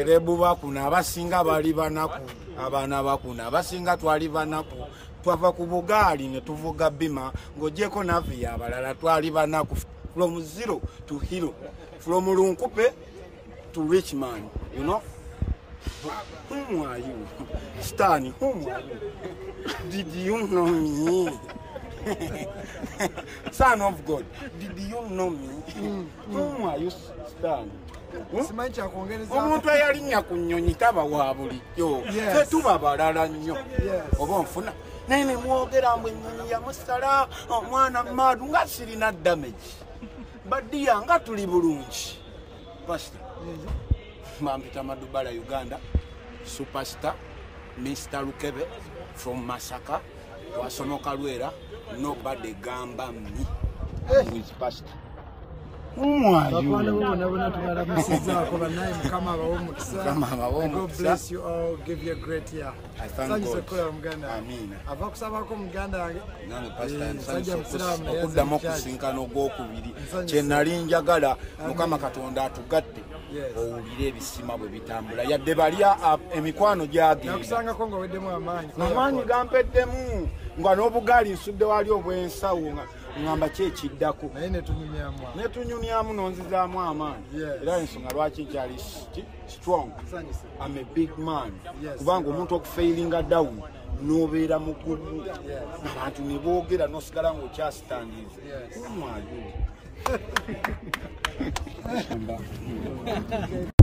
erebu bakuno abasinga bali banaku abaana bakuno abasinga twali banaku. Twava ku bugaali ne tuvuga bima ng'ogyeko naviya abalala twali banaku. From zero to hero. From lunkupe to richman you know? Whom are you? Stan whom are you? Did you know me? Son of god did you know me? Whom are you stan simanyi kyakwongereza omuntu eyalinnya ku nnyonyi taba wa bulijjo. Fe tuba balala nnyo. Oba nfuna naye ne mwogera mbu ennyonyi yamusala omwana maadu nga sirina damage. Badiya nga tuli bulungi. Pasita mampita madubala uganda. Superstar mr lukebe from masaka. Twasomoka lwera nobody gamba mi with pastor ava kusabako muganda. Eh, okuddamu okusinkana ogwokubiri. Kyenali njagala mukama katonda atugatte owulire ebisima bwe bitambula. Yadde ah, emikwano gyagenda. Nakusangako nga weddemu amaanyi. Amaanyi gampeddemu nga n'obugaali nsudde wali obwensawo nga ŋŋamba kyekiddako naye netunyumyamu netunyumyamu nonzizaamu amaanyi. Yes. era ensonga lwaki nkyali st- strong am a big man. Kubanga omuntu okufailinga down n'obeera mugumu abantu ne boogera n'osigala ng'okyasitandiriza Yes. omwayo